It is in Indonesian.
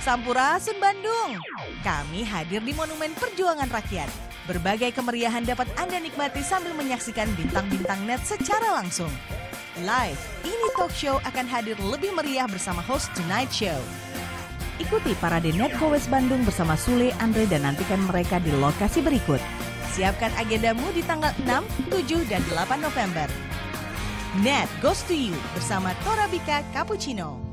Sampurasun Bandung. Kami hadir di Monumen Perjuangan Rakyat. Berbagai kemeriahan dapat Anda nikmati sambil menyaksikan bintang-bintang net secara langsung. Live, ini talk show akan hadir lebih meriah bersama host Tonight Show. Ikuti parade Net Kowes Bandung bersama Sule, Andre, dan nantikan mereka di lokasi berikut. Siapkan agendamu di tanggal 6, 7, dan 8 November. Net Goes to You bersama Torabika Cappuccino.